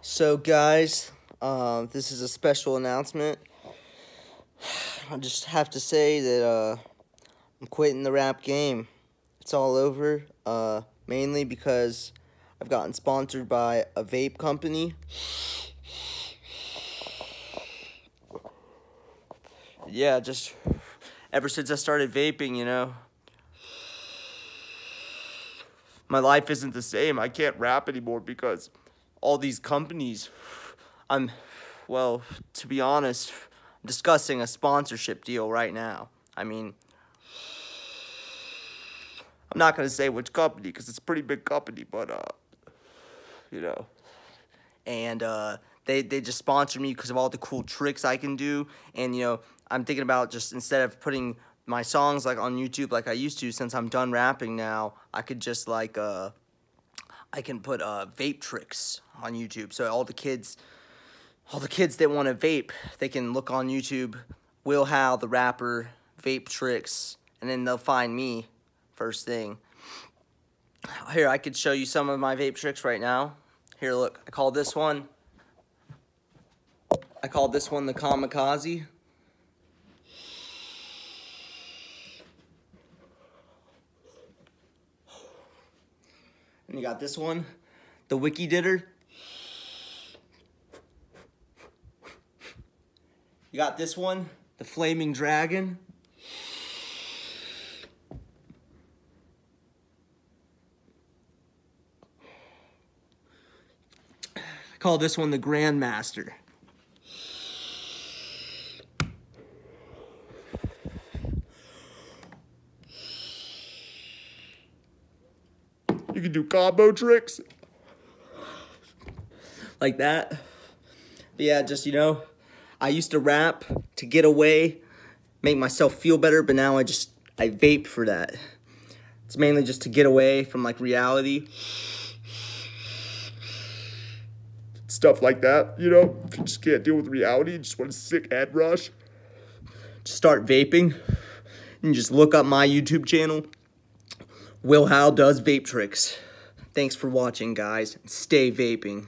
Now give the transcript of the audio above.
So, guys, um, this is a special announcement. I just have to say that uh, I'm quitting the rap game. It's all over, uh, mainly because I've gotten sponsored by a vape company. Yeah, just ever since I started vaping, you know, my life isn't the same. I can't rap anymore because all these companies, I'm, well, to be honest, I'm discussing a sponsorship deal right now. I mean, I'm not going to say which company because it's a pretty big company, but, uh, you know, and, uh, they, they just sponsor me because of all the cool tricks I can do. And, you know, I'm thinking about just instead of putting my songs like on YouTube like I used to since I'm done rapping now, I could just like, uh, I can put uh, vape tricks on YouTube. So all the kids, all the kids that want to vape, they can look on YouTube, Will Howe, the rapper, vape tricks, and then they'll find me first thing. Here, I could show you some of my vape tricks right now. Here, look, I call this one, I call this one the Kamikaze. And you got this one, the Wiki Ditter. You got this one, the Flaming Dragon. I call this one the Grandmaster. You can do combo tricks. Like that. But yeah, just, you know, I used to rap to get away, make myself feel better, but now I just, I vape for that. It's mainly just to get away from, like, reality. Stuff like that, you know? If you just can't deal with reality, you just want a sick head rush. Just start vaping and just look up my YouTube channel. Will Howe does vape tricks. Thanks for watching, guys. Stay vaping.